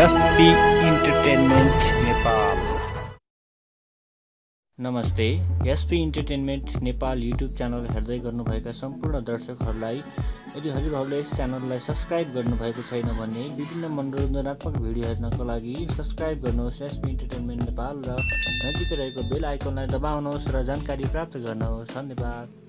SP entertainment Nepal. नमस्ते SP entertainment Nepal YouTube channel हेर्दै गर्नुभएका सम्पूर्ण दर्शकहरूलाई यदि हजुरहरूले यस च्यानललाई सब्सक्राइब गर्नुभएको छैन भने विभिन्न मनोरञ्जनात्मक भिडियो हेर्नको लागि सब्सक्राइब गर्नुहोस् एसपी इन्टरटेनमेन्ट नेपाल र नजिकै रहेको बेल आइकनलाई दबाउनुहोस् र जानकारी प्राप्त गर्नुहोस्। धन्यवाद।